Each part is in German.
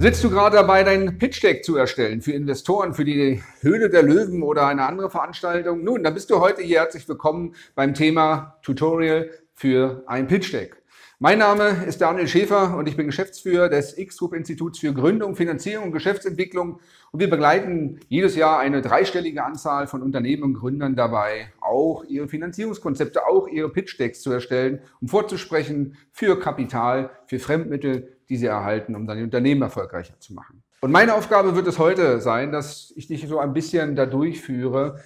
Sitzt du gerade dabei, dein Pitch Deck zu erstellen für Investoren, für die Höhle der Löwen oder eine andere Veranstaltung? Nun, dann bist du heute hier herzlich willkommen beim Thema Tutorial für ein Pitch Deck. Mein Name ist Daniel Schäfer und ich bin Geschäftsführer des X-Group Instituts für Gründung, Finanzierung und Geschäftsentwicklung. Und wir begleiten jedes Jahr eine dreistellige Anzahl von Unternehmen und Gründern dabei, auch ihre Finanzierungskonzepte, auch ihre Pitch-Decks zu erstellen, um vorzusprechen für Kapital, für Fremdmittel, die sie erhalten, um dann die Unternehmen erfolgreicher zu machen. Und meine Aufgabe wird es heute sein, dass ich dich so ein bisschen da durchführe,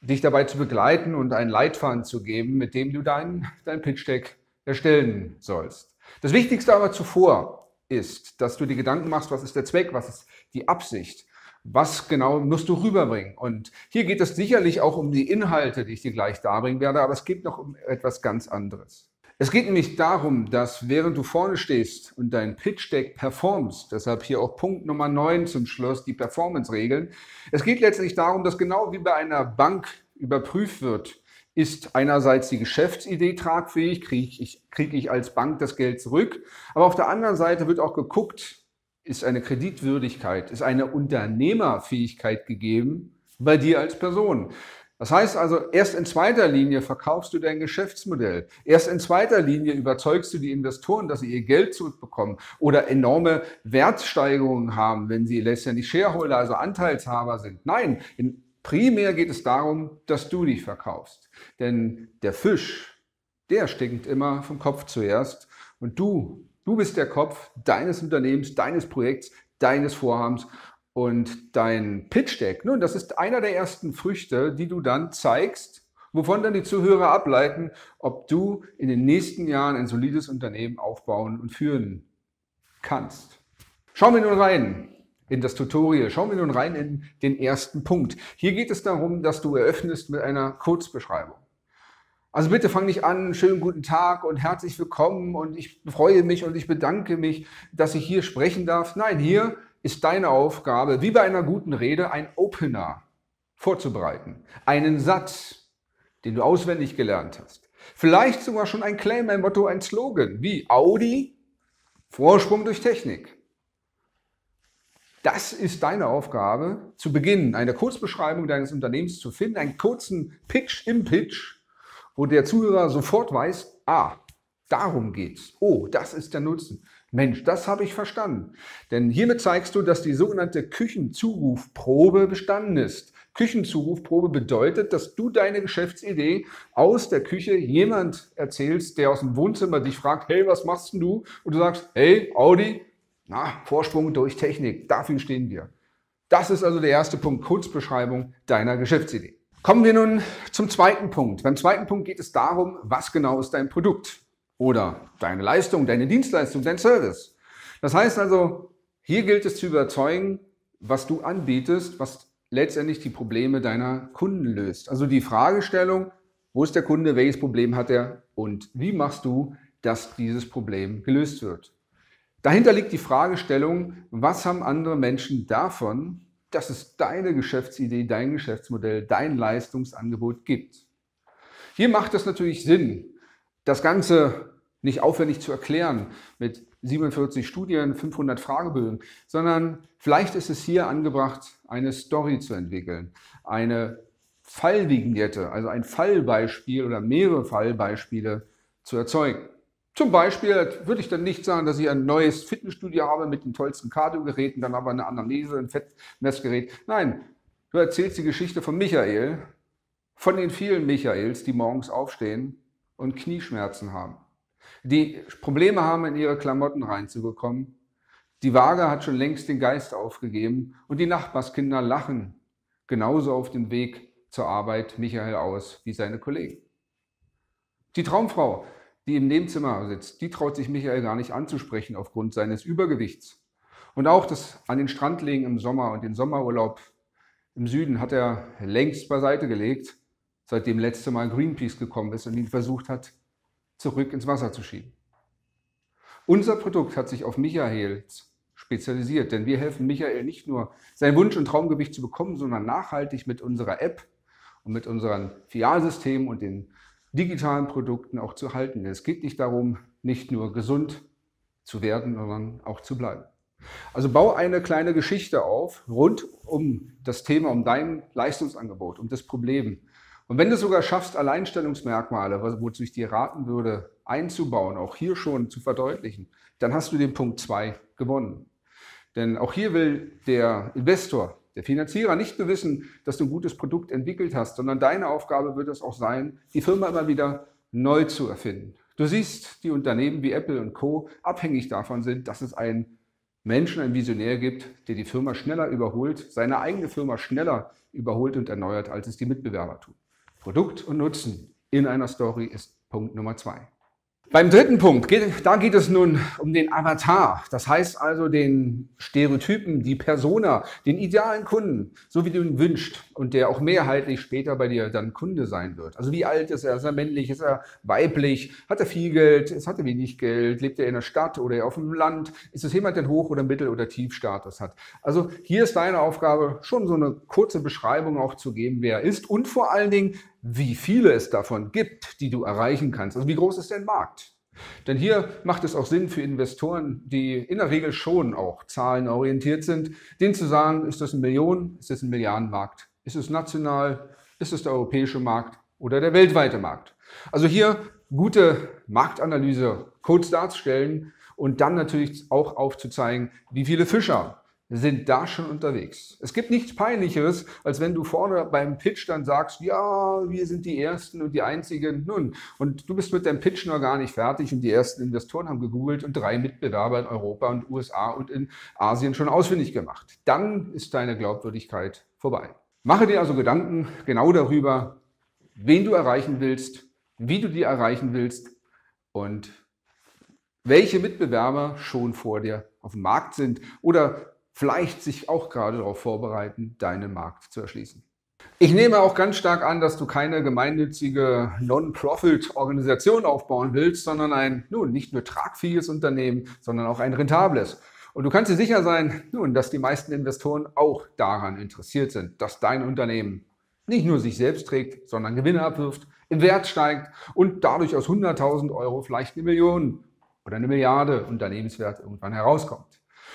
dich dabei zu begleiten und einen Leitfaden zu geben, mit dem du dein, dein Pitch-Deck erstellen sollst. Das Wichtigste aber zuvor ist, dass du dir Gedanken machst, was ist der Zweck, was ist die Absicht, was genau musst du rüberbringen. Und hier geht es sicherlich auch um die Inhalte, die ich dir gleich darbringen werde, aber es geht noch um etwas ganz anderes. Es geht nämlich darum, dass während du vorne stehst und dein Pitch Deck performst, deshalb hier auch Punkt Nummer 9 zum Schluss, die Performance-Regeln, es geht letztlich darum, dass genau wie bei einer Bank überprüft wird, ist einerseits die Geschäftsidee tragfähig, kriege ich, krieg ich als Bank das Geld zurück, aber auf der anderen Seite wird auch geguckt, ist eine Kreditwürdigkeit, ist eine Unternehmerfähigkeit gegeben bei dir als Person. Das heißt also, erst in zweiter Linie verkaufst du dein Geschäftsmodell. Erst in zweiter Linie überzeugst du die Investoren, dass sie ihr Geld zurückbekommen oder enorme Wertsteigerungen haben, wenn sie letztendlich Shareholder, also Anteilshaber sind. Nein, in Primär geht es darum, dass du dich verkaufst. Denn der Fisch, der stinkt immer vom Kopf zuerst. Und du, du bist der Kopf deines Unternehmens, deines Projekts, deines Vorhabens. Und dein Pitch Deck, nun, das ist einer der ersten Früchte, die du dann zeigst, wovon dann die Zuhörer ableiten, ob du in den nächsten Jahren ein solides Unternehmen aufbauen und führen kannst. Schauen wir nun rein in das Tutorial. Schauen wir nun rein in den ersten Punkt. Hier geht es darum, dass du eröffnest mit einer Kurzbeschreibung. Also bitte fang nicht an, schönen guten Tag und herzlich willkommen und ich freue mich und ich bedanke mich, dass ich hier sprechen darf. Nein, hier ist deine Aufgabe, wie bei einer guten Rede, ein Opener vorzubereiten. Einen Satz, den du auswendig gelernt hast. Vielleicht sogar schon ein Claim, ein Motto, ein Slogan, wie Audi, Vorsprung durch Technik. Das ist deine Aufgabe, zu Beginn eine Kurzbeschreibung deines Unternehmens zu finden, einen kurzen Pitch im Pitch, wo der Zuhörer sofort weiß, ah, darum geht's. Oh, das ist der Nutzen. Mensch, das habe ich verstanden. Denn hiermit zeigst du, dass die sogenannte Küchenzurufprobe bestanden ist. Küchenzurufprobe bedeutet, dass du deine Geschäftsidee aus der Küche jemand erzählst, der aus dem Wohnzimmer dich fragt, hey, was machst du? Und du sagst, hey, Audi, na, Vorsprung durch Technik, dafür stehen wir. Das ist also der erste Punkt, Kurzbeschreibung deiner Geschäftsidee. Kommen wir nun zum zweiten Punkt. Beim zweiten Punkt geht es darum, was genau ist dein Produkt oder deine Leistung, deine Dienstleistung, dein Service. Das heißt also, hier gilt es zu überzeugen, was du anbietest, was letztendlich die Probleme deiner Kunden löst. Also die Fragestellung, wo ist der Kunde, welches Problem hat er und wie machst du, dass dieses Problem gelöst wird. Dahinter liegt die Fragestellung, was haben andere Menschen davon, dass es deine Geschäftsidee, dein Geschäftsmodell, dein Leistungsangebot gibt. Hier macht es natürlich Sinn, das Ganze nicht aufwendig zu erklären mit 47 Studien, 500 Fragebögen, sondern vielleicht ist es hier angebracht, eine Story zu entwickeln, eine Fallvignette, also ein Fallbeispiel oder mehrere Fallbeispiele zu erzeugen. Zum Beispiel würde ich dann nicht sagen, dass ich ein neues Fitnessstudio habe mit den tollsten Kardiogeräten, dann aber eine Anamnese, ein Fettmessgerät. Nein, du erzählst die Geschichte von Michael, von den vielen Michaels, die morgens aufstehen und Knieschmerzen haben, die Probleme haben, in ihre Klamotten reinzubekommen. Die Waage hat schon längst den Geist aufgegeben und die Nachbarskinder lachen genauso auf dem Weg zur Arbeit Michael aus wie seine Kollegen. Die Traumfrau die im Nebenzimmer sitzt, die traut sich Michael gar nicht anzusprechen aufgrund seines Übergewichts. Und auch das an den Strand legen im Sommer und den Sommerurlaub im Süden hat er längst beiseite gelegt, seitdem letzte Mal Greenpeace gekommen ist und ihn versucht hat, zurück ins Wasser zu schieben. Unser Produkt hat sich auf Michael spezialisiert, denn wir helfen Michael nicht nur, sein Wunsch- und Traumgewicht zu bekommen, sondern nachhaltig mit unserer App und mit unseren Filialsystemen und den digitalen Produkten auch zu halten. Es geht nicht darum, nicht nur gesund zu werden, sondern auch zu bleiben. Also bau eine kleine Geschichte auf rund um das Thema, um dein Leistungsangebot, um das Problem. Und wenn du sogar schaffst, Alleinstellungsmerkmale, wozu ich dir raten würde, einzubauen, auch hier schon zu verdeutlichen, dann hast du den Punkt 2 gewonnen. Denn auch hier will der Investor, der Finanzierer nicht nur wissen, dass du ein gutes Produkt entwickelt hast, sondern deine Aufgabe wird es auch sein, die Firma immer wieder neu zu erfinden. Du siehst, die Unternehmen wie Apple und Co. abhängig davon sind, dass es einen Menschen, einen Visionär gibt, der die Firma schneller überholt, seine eigene Firma schneller überholt und erneuert, als es die Mitbewerber tun. Produkt und Nutzen in einer Story ist Punkt Nummer zwei. Beim dritten Punkt, geht, da geht es nun um den Avatar. Das heißt also den Stereotypen, die Persona, den idealen Kunden, so wie du ihn wünschst und der auch mehrheitlich später bei dir dann Kunde sein wird. Also wie alt ist er? Ist er männlich? Ist er weiblich? Hat er viel Geld? Hat er wenig Geld? Lebt er in der Stadt oder auf dem Land? Ist es jemand, der Hoch- oder Mittel- oder Tiefstatus hat? Also hier ist deine Aufgabe, schon so eine kurze Beschreibung auch zu geben, wer er ist und vor allen Dingen, wie viele es davon gibt, die du erreichen kannst. Also wie groß ist dein Markt? Denn hier macht es auch Sinn für Investoren, die in der Regel schon auch zahlenorientiert sind, denen zu sagen, ist das ein Millionen, ist das ein Milliardenmarkt, ist es national, ist es der europäische Markt oder der weltweite Markt. Also hier gute Marktanalyse kurz darzustellen und dann natürlich auch aufzuzeigen, wie viele Fischer sind da schon unterwegs. Es gibt nichts Peinlicheres, als wenn du vorne beim Pitch dann sagst, ja, wir sind die Ersten und die Einzigen. Nun, und du bist mit deinem Pitch noch gar nicht fertig und die ersten Investoren haben gegoogelt und drei Mitbewerber in Europa und USA und in Asien schon ausfindig gemacht. Dann ist deine Glaubwürdigkeit vorbei. Mache dir also Gedanken genau darüber, wen du erreichen willst, wie du die erreichen willst und welche Mitbewerber schon vor dir auf dem Markt sind oder vielleicht sich auch gerade darauf vorbereiten, deinen Markt zu erschließen. Ich nehme auch ganz stark an, dass du keine gemeinnützige Non-Profit-Organisation aufbauen willst, sondern ein nun nicht nur tragfähiges Unternehmen, sondern auch ein rentables. Und du kannst dir sicher sein, nun, dass die meisten Investoren auch daran interessiert sind, dass dein Unternehmen nicht nur sich selbst trägt, sondern Gewinne abwirft, im Wert steigt und dadurch aus 100.000 Euro vielleicht eine Million oder eine Milliarde Unternehmenswert irgendwann herauskommt.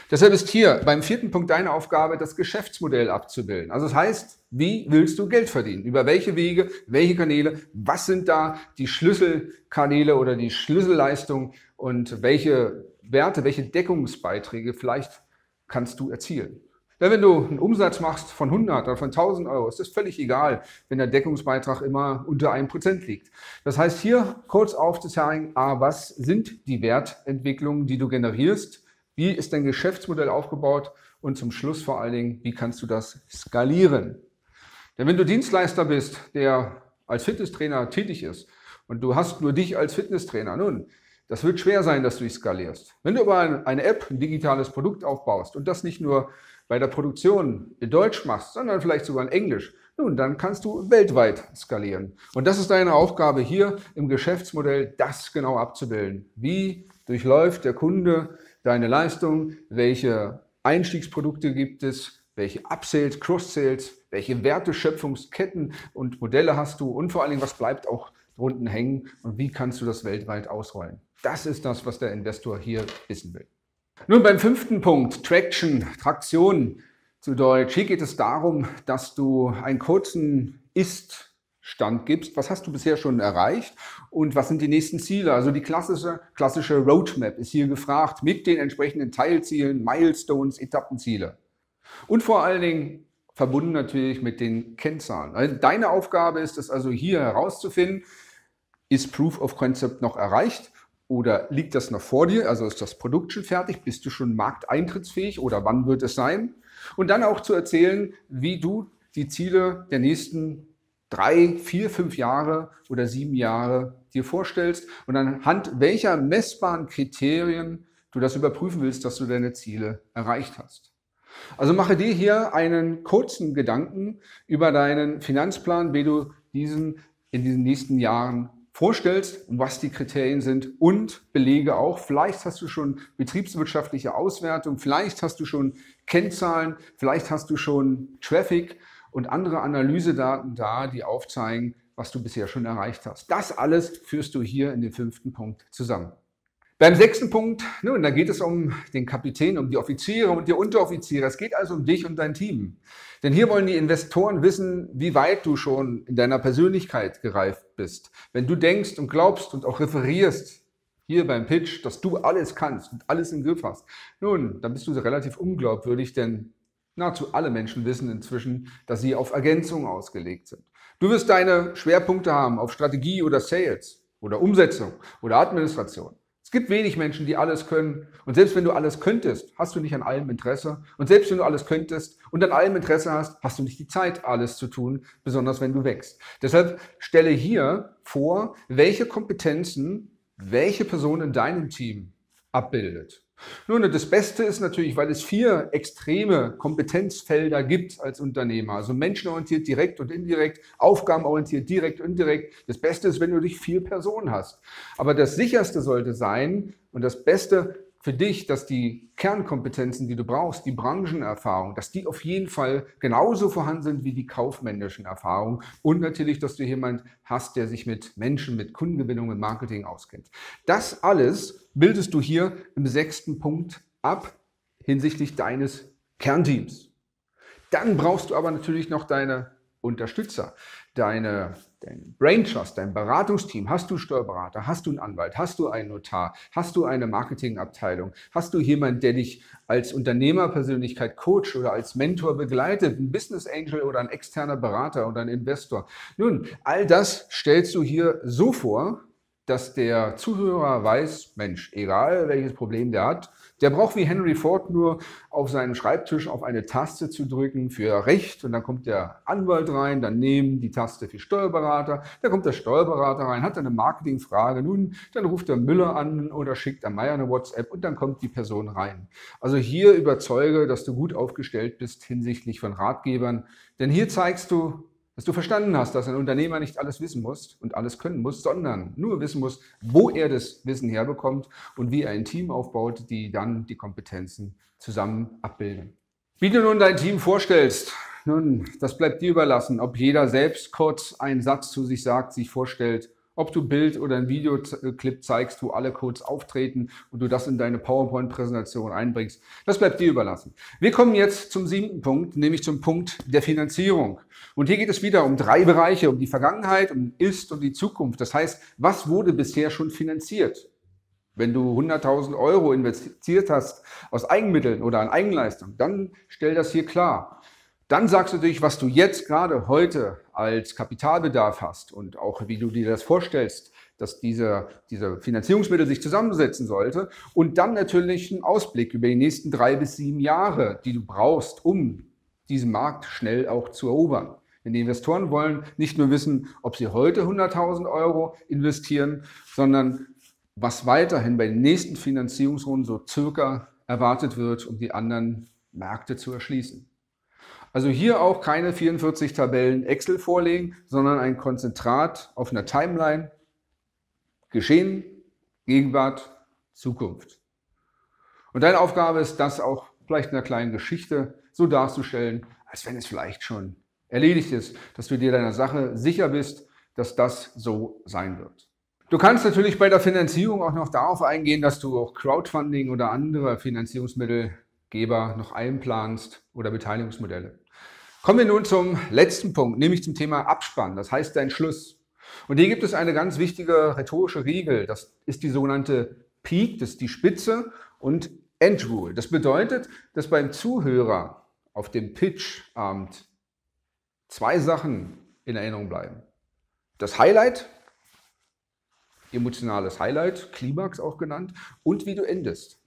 Deshalb ist hier beim vierten Punkt deine Aufgabe, das Geschäftsmodell abzubilden. Also das heißt, wie willst du Geld verdienen? Über welche Wege, welche Kanäle? Was sind da die Schlüsselkanäle oder die Schlüsselleistungen und welche Werte, welche Deckungsbeiträge vielleicht kannst du erzielen? Denn wenn du einen Umsatz machst von 100 oder von 1000 Euro, ist das völlig egal, wenn der Deckungsbeitrag immer unter 1% liegt. Das heißt, hier kurz aufzuzeigen, a, was sind die Wertentwicklungen, die du generierst? Wie ist dein Geschäftsmodell aufgebaut? Und zum Schluss vor allen Dingen, wie kannst du das skalieren? Denn wenn du Dienstleister bist, der als Fitnesstrainer tätig ist und du hast nur dich als Fitnesstrainer, nun, das wird schwer sein, dass du dich skalierst. Wenn du aber eine App, ein digitales Produkt aufbaust und das nicht nur bei der Produktion in Deutsch machst, sondern vielleicht sogar in Englisch, nun, dann kannst du weltweit skalieren. Und das ist deine Aufgabe hier im Geschäftsmodell, das genau abzubilden. Wie durchläuft der Kunde deine Leistung, welche Einstiegsprodukte gibt es, welche Upsales, Cross-Sales, welche Werteschöpfungsketten und Modelle hast du und vor allen Dingen, was bleibt auch drunten hängen und wie kannst du das weltweit ausrollen. Das ist das, was der Investor hier wissen will. Nun beim fünften Punkt, Traction, Traktion zu Deutsch. Hier geht es darum, dass du einen kurzen Ist- Stand gibst. Was hast du bisher schon erreicht und was sind die nächsten Ziele? Also die klassische, klassische Roadmap ist hier gefragt mit den entsprechenden Teilzielen, Milestones, Etappenziele. Und vor allen Dingen verbunden natürlich mit den Kennzahlen. Also deine Aufgabe ist es also hier herauszufinden, ist Proof of Concept noch erreicht oder liegt das noch vor dir? Also ist das Produkt schon fertig? Bist du schon markteintrittsfähig oder wann wird es sein? Und dann auch zu erzählen, wie du die Ziele der nächsten drei, vier, fünf Jahre oder sieben Jahre dir vorstellst und anhand welcher messbaren Kriterien du das überprüfen willst, dass du deine Ziele erreicht hast. Also mache dir hier einen kurzen Gedanken über deinen Finanzplan, wie du diesen in diesen nächsten Jahren vorstellst und was die Kriterien sind und belege auch, vielleicht hast du schon betriebswirtschaftliche Auswertung, vielleicht hast du schon Kennzahlen, vielleicht hast du schon Traffic und andere Analysedaten da, die aufzeigen, was du bisher schon erreicht hast. Das alles führst du hier in dem fünften Punkt zusammen. Beim sechsten Punkt, nun, da geht es um den Kapitän, um die Offiziere und die Unteroffiziere. Es geht also um dich und dein Team. Denn hier wollen die Investoren wissen, wie weit du schon in deiner Persönlichkeit gereift bist. Wenn du denkst und glaubst und auch referierst hier beim Pitch, dass du alles kannst und alles im Griff hast, nun, dann bist du relativ unglaubwürdig, denn nahezu alle Menschen wissen inzwischen, dass sie auf Ergänzung ausgelegt sind. Du wirst deine Schwerpunkte haben auf Strategie oder Sales oder Umsetzung oder Administration. Es gibt wenig Menschen, die alles können. Und selbst wenn du alles könntest, hast du nicht an allem Interesse. Und selbst wenn du alles könntest und an allem Interesse hast, hast du nicht die Zeit, alles zu tun, besonders wenn du wächst. Deshalb stelle hier vor, welche Kompetenzen welche Person in deinem Team abbildet. Nun, das Beste ist natürlich, weil es vier extreme Kompetenzfelder gibt als Unternehmer. Also menschenorientiert direkt und indirekt, aufgabenorientiert direkt und indirekt. Das Beste ist, wenn du dich vier Personen hast. Aber das sicherste sollte sein und das Beste für dich, dass die Kernkompetenzen, die du brauchst, die Branchenerfahrung, dass die auf jeden Fall genauso vorhanden sind wie die kaufmännischen Erfahrungen und natürlich, dass du jemand hast, der sich mit Menschen, mit Kundengewinnung, mit Marketing auskennt. Das alles bildest du hier im sechsten Punkt ab hinsichtlich deines Kernteams. Dann brauchst du aber natürlich noch deine Unterstützer, deine dein Brain Trust, dein Beratungsteam, hast du Steuerberater, hast du einen Anwalt, hast du einen Notar, hast du eine Marketingabteilung, hast du jemanden, der dich als Unternehmerpersönlichkeit coach oder als Mentor begleitet, ein Business Angel oder ein externer Berater oder ein Investor. Nun, all das stellst du hier so vor, dass der Zuhörer weiß, Mensch, egal welches Problem der hat, der braucht wie Henry Ford nur auf seinen Schreibtisch auf eine Taste zu drücken für Recht und dann kommt der Anwalt rein, dann nehmen die Taste für Steuerberater, dann kommt der Steuerberater rein, hat eine Marketingfrage, nun, dann ruft der Müller an oder schickt der Meier eine WhatsApp und dann kommt die Person rein. Also hier überzeuge, dass du gut aufgestellt bist hinsichtlich von Ratgebern, denn hier zeigst du, dass du verstanden hast, dass ein Unternehmer nicht alles wissen muss und alles können muss, sondern nur wissen muss, wo er das Wissen herbekommt und wie er ein Team aufbaut, die dann die Kompetenzen zusammen abbilden. Wie du nun dein Team vorstellst, nun, das bleibt dir überlassen, ob jeder selbst kurz einen Satz zu sich sagt, sich vorstellt ob du Bild oder ein Videoclip zeigst, wo alle Codes auftreten und du das in deine PowerPoint-Präsentation einbringst. Das bleibt dir überlassen. Wir kommen jetzt zum siebten Punkt, nämlich zum Punkt der Finanzierung. Und hier geht es wieder um drei Bereiche, um die Vergangenheit, um Ist und die Zukunft. Das heißt, was wurde bisher schon finanziert? Wenn du 100.000 Euro investiert hast aus Eigenmitteln oder an Eigenleistung, dann stell das hier klar. Dann sagst du dich, was du jetzt gerade heute als Kapitalbedarf hast und auch wie du dir das vorstellst, dass dieser, dieser Finanzierungsmittel sich zusammensetzen sollte. Und dann natürlich einen Ausblick über die nächsten drei bis sieben Jahre, die du brauchst, um diesen Markt schnell auch zu erobern. Denn die Investoren wollen nicht nur wissen, ob sie heute 100.000 Euro investieren, sondern was weiterhin bei den nächsten Finanzierungsrunden so circa erwartet wird, um die anderen Märkte zu erschließen. Also hier auch keine 44 Tabellen Excel vorlegen, sondern ein Konzentrat auf einer Timeline. Geschehen, Gegenwart, Zukunft. Und deine Aufgabe ist, das auch vielleicht in einer kleinen Geschichte so darzustellen, als wenn es vielleicht schon erledigt ist, dass du dir deiner Sache sicher bist, dass das so sein wird. Du kannst natürlich bei der Finanzierung auch noch darauf eingehen, dass du auch Crowdfunding oder andere Finanzierungsmittel Geber noch einplanst oder Beteiligungsmodelle. Kommen wir nun zum letzten Punkt, nämlich zum Thema Abspann, das heißt dein Schluss. Und hier gibt es eine ganz wichtige rhetorische Regel, das ist die sogenannte Peak, das ist die Spitze und End Rule. Das bedeutet, dass beim Zuhörer auf dem Pitchabend zwei Sachen in Erinnerung bleiben. Das Highlight, emotionales Highlight, Klimax auch genannt, und wie du endest.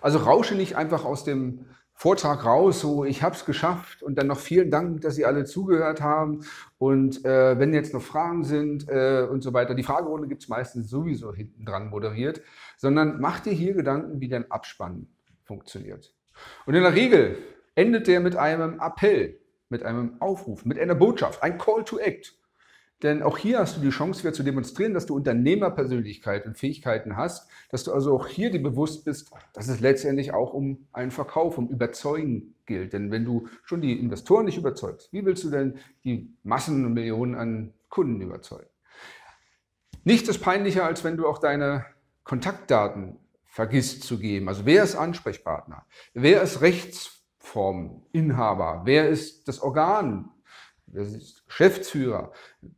Also rausche nicht einfach aus dem Vortrag raus, so ich habe es geschafft und dann noch vielen Dank, dass Sie alle zugehört haben und äh, wenn jetzt noch Fragen sind äh, und so weiter, die Fragerunde gibt es meistens sowieso hinten dran moderiert, sondern mach dir hier Gedanken, wie dein Abspann funktioniert. Und in der Regel endet der mit einem Appell, mit einem Aufruf, mit einer Botschaft, ein Call to Act. Denn auch hier hast du die Chance wieder zu demonstrieren, dass du Unternehmerpersönlichkeit und Fähigkeiten hast, dass du also auch hier dir bewusst bist, dass es letztendlich auch um einen Verkauf, um Überzeugen gilt. Denn wenn du schon die Investoren nicht überzeugst, wie willst du denn die Massen und Millionen an Kunden überzeugen? Nichts ist peinlicher, als wenn du auch deine Kontaktdaten vergisst zu geben. Also wer ist Ansprechpartner? Wer ist Rechtsforminhaber? Wer ist das Organ? Wer ist Geschäftsführer?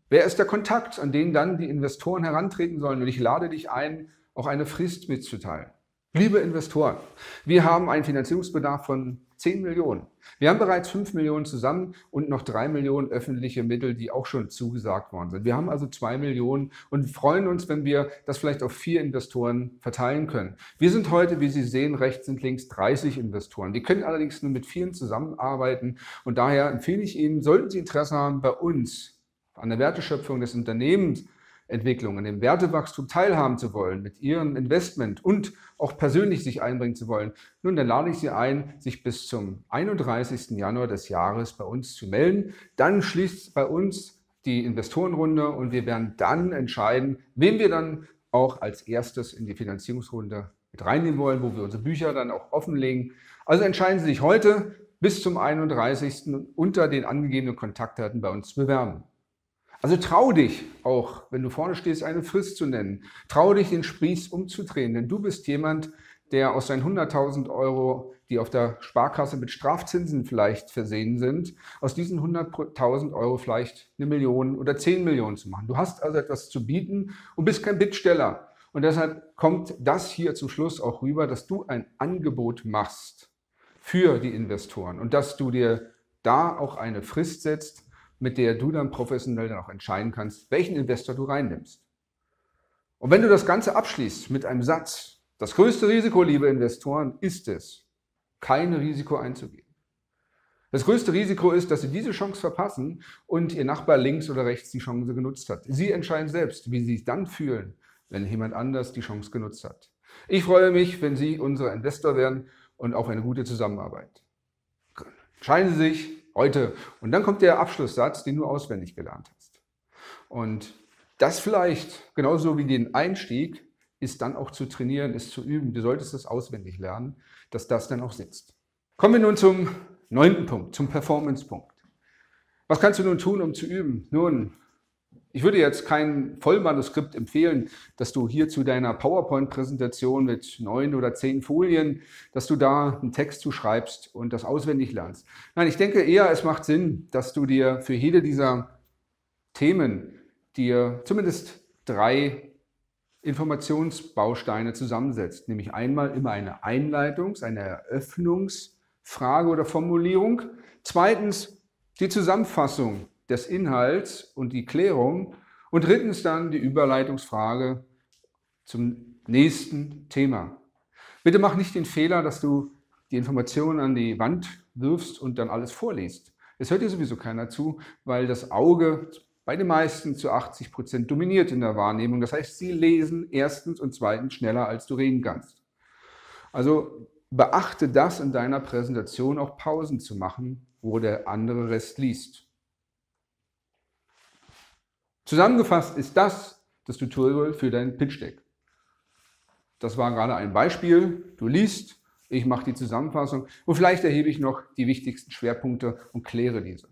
Wer ist der Kontakt, an den dann die Investoren herantreten sollen? Und ich lade dich ein, auch eine Frist mitzuteilen. Liebe Investoren, wir haben einen Finanzierungsbedarf von 10 Millionen. Wir haben bereits 5 Millionen zusammen und noch 3 Millionen öffentliche Mittel, die auch schon zugesagt worden sind. Wir haben also 2 Millionen und freuen uns, wenn wir das vielleicht auf vier Investoren verteilen können. Wir sind heute, wie Sie sehen, rechts und links 30 Investoren. Die können allerdings nur mit vielen zusammenarbeiten und daher empfehle ich Ihnen, sollten Sie Interesse haben, bei uns an der Werteschöpfung des Unternehmens Entwicklung, an dem Wertewachstum teilhaben zu wollen, mit Ihrem Investment und auch persönlich sich einbringen zu wollen, nun, dann lade ich Sie ein, sich bis zum 31. Januar des Jahres bei uns zu melden. Dann schließt bei uns die Investorenrunde und wir werden dann entscheiden, wen wir dann auch als erstes in die Finanzierungsrunde mit reinnehmen wollen, wo wir unsere Bücher dann auch offenlegen. Also entscheiden Sie sich heute bis zum 31. unter den angegebenen Kontaktdaten bei uns zu bewerben. Also trau dich auch, wenn du vorne stehst, eine Frist zu nennen. Trau dich, den Spieß umzudrehen, denn du bist jemand, der aus seinen 100.000 Euro, die auf der Sparkasse mit Strafzinsen vielleicht versehen sind, aus diesen 100.000 Euro vielleicht eine Million oder 10 Millionen zu machen. Du hast also etwas zu bieten und bist kein Bittsteller. Und deshalb kommt das hier zum Schluss auch rüber, dass du ein Angebot machst für die Investoren und dass du dir da auch eine Frist setzt, mit der du dann professionell dann auch entscheiden kannst, welchen Investor du reinnimmst. Und wenn du das Ganze abschließt mit einem Satz, das größte Risiko, liebe Investoren, ist es, kein Risiko einzugehen. Das größte Risiko ist, dass sie diese Chance verpassen und ihr Nachbar links oder rechts die Chance genutzt hat. Sie entscheiden selbst, wie sie sich dann fühlen, wenn jemand anders die Chance genutzt hat. Ich freue mich, wenn Sie unser Investor werden und auf eine gute Zusammenarbeit. Entscheiden Sie sich, heute. Und dann kommt der Abschlusssatz, den du auswendig gelernt hast. Und das vielleicht, genauso wie den Einstieg, ist dann auch zu trainieren, ist zu üben. Du solltest es auswendig lernen, dass das dann auch sitzt. Kommen wir nun zum neunten Punkt, zum Performance-Punkt. Was kannst du nun tun, um zu üben? Nun, ich würde jetzt kein Vollmanuskript empfehlen, dass du hier zu deiner PowerPoint-Präsentation mit neun oder zehn Folien, dass du da einen Text zuschreibst und das auswendig lernst. Nein, ich denke eher, es macht Sinn, dass du dir für jede dieser Themen dir zumindest drei Informationsbausteine zusammensetzt. Nämlich einmal immer eine Einleitungs-, eine Eröffnungsfrage oder Formulierung. Zweitens die Zusammenfassung des Inhalts und die Klärung und drittens dann die Überleitungsfrage zum nächsten Thema. Bitte mach nicht den Fehler, dass du die Informationen an die Wand wirfst und dann alles vorliest. Es hört dir sowieso keiner zu, weil das Auge bei den meisten zu 80 Prozent dominiert in der Wahrnehmung. Das heißt, sie lesen erstens und zweitens schneller, als du reden kannst. Also beachte das in deiner Präsentation auch Pausen zu machen, wo der andere Rest liest. Zusammengefasst ist das das Tutorial für dein Pitch Deck. Das war gerade ein Beispiel. Du liest, ich mache die Zusammenfassung und vielleicht erhebe ich noch die wichtigsten Schwerpunkte und kläre diese.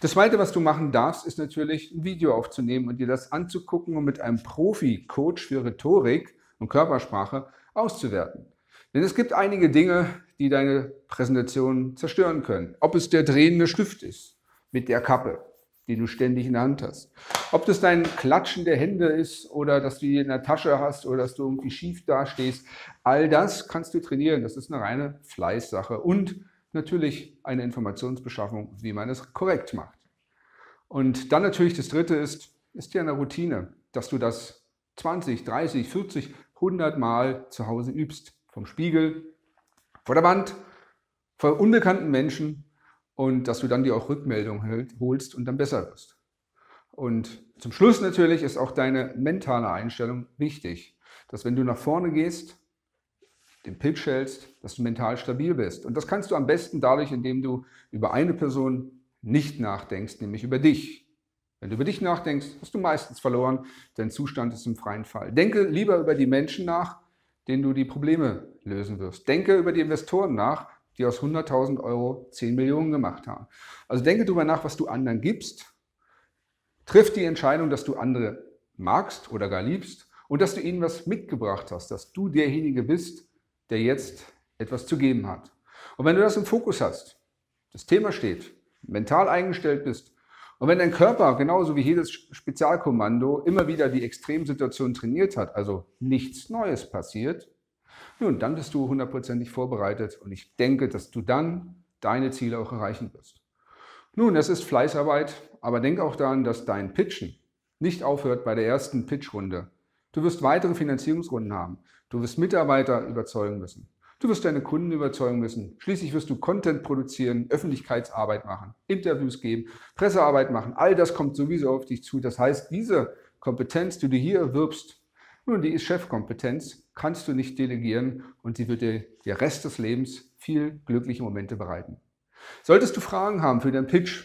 Das Zweite, was du machen darfst, ist natürlich ein Video aufzunehmen und dir das anzugucken und mit einem Profi-Coach für Rhetorik und Körpersprache auszuwerten. Denn es gibt einige Dinge, die deine Präsentation zerstören können. Ob es der drehende Stift ist mit der Kappe, die du ständig in der Hand hast. Ob das dein Klatschen der Hände ist oder dass du die in der Tasche hast oder dass du irgendwie schief dastehst, all das kannst du trainieren. Das ist eine reine Fleißsache und natürlich eine Informationsbeschaffung, wie man es korrekt macht. Und dann natürlich das Dritte ist, ist ja eine Routine, dass du das 20, 30, 40, 100 Mal zu Hause übst. Vom Spiegel, vor der Wand, vor unbekannten Menschen und dass du dann dir auch Rückmeldung holst und dann besser wirst. Und zum Schluss natürlich ist auch deine mentale Einstellung wichtig, dass wenn du nach vorne gehst, den Pitch hältst, dass du mental stabil bist. Und das kannst du am besten dadurch, indem du über eine Person nicht nachdenkst, nämlich über dich. Wenn du über dich nachdenkst, hast du meistens verloren, dein Zustand ist im freien Fall. Denke lieber über die Menschen nach, denen du die Probleme lösen wirst. Denke über die Investoren nach, die aus 100.000 Euro 10 Millionen gemacht haben. Also denke darüber nach, was du anderen gibst. Triff die Entscheidung, dass du andere magst oder gar liebst und dass du ihnen was mitgebracht hast, dass du derjenige bist, der jetzt etwas zu geben hat. Und wenn du das im Fokus hast, das Thema steht, mental eingestellt bist und wenn dein Körper genauso wie jedes Spezialkommando immer wieder die Extremsituation trainiert hat, also nichts Neues passiert, nun, dann bist du hundertprozentig vorbereitet und ich denke, dass du dann deine Ziele auch erreichen wirst. Nun, das ist Fleißarbeit, aber denk auch daran, dass dein Pitchen nicht aufhört bei der ersten Pitchrunde. Du wirst weitere Finanzierungsrunden haben. Du wirst Mitarbeiter überzeugen müssen. Du wirst deine Kunden überzeugen müssen. Schließlich wirst du Content produzieren, Öffentlichkeitsarbeit machen, Interviews geben, Pressearbeit machen. All das kommt sowieso auf dich zu. Das heißt, diese Kompetenz, die du hier erwirbst, nun, die ist Chefkompetenz, kannst du nicht delegieren und sie wird dir der Rest des Lebens viel glückliche Momente bereiten. Solltest du Fragen haben für deinen Pitch,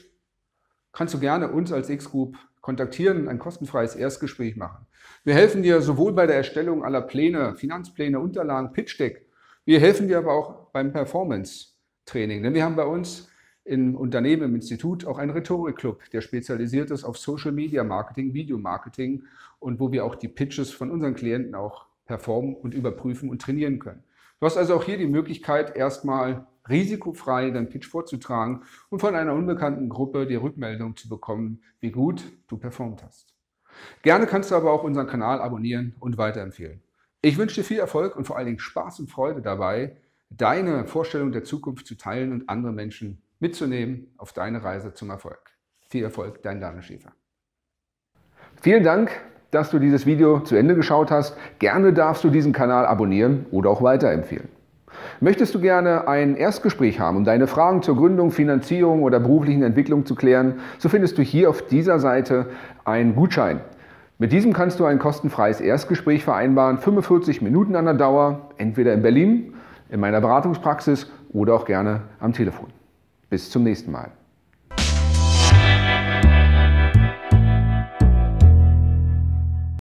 kannst du gerne uns als X-Group kontaktieren, ein kostenfreies Erstgespräch machen. Wir helfen dir sowohl bei der Erstellung aller Pläne, Finanzpläne, Unterlagen, Pitch Deck. Wir helfen dir aber auch beim Performance-Training, denn wir haben bei uns im Unternehmen, im Institut auch einen Rhetorikclub, der spezialisiert ist auf Social Media Marketing, Video Marketing und wo wir auch die Pitches von unseren Klienten auch performen und überprüfen und trainieren können. Du hast also auch hier die Möglichkeit, erstmal risikofrei deinen Pitch vorzutragen und von einer unbekannten Gruppe die Rückmeldung zu bekommen, wie gut du performt hast. Gerne kannst du aber auch unseren Kanal abonnieren und weiterempfehlen. Ich wünsche dir viel Erfolg und vor allen Dingen Spaß und Freude dabei, deine Vorstellung der Zukunft zu teilen und andere Menschen mitzunehmen auf deine Reise zum Erfolg. Viel Erfolg, dein Daniel Schäfer. Vielen Dank, dass du dieses Video zu Ende geschaut hast. Gerne darfst du diesen Kanal abonnieren oder auch weiterempfehlen. Möchtest du gerne ein Erstgespräch haben, um deine Fragen zur Gründung, Finanzierung oder beruflichen Entwicklung zu klären, so findest du hier auf dieser Seite einen Gutschein. Mit diesem kannst du ein kostenfreies Erstgespräch vereinbaren, 45 Minuten an der Dauer, entweder in Berlin, in meiner Beratungspraxis oder auch gerne am Telefon. Bis zum nächsten Mal.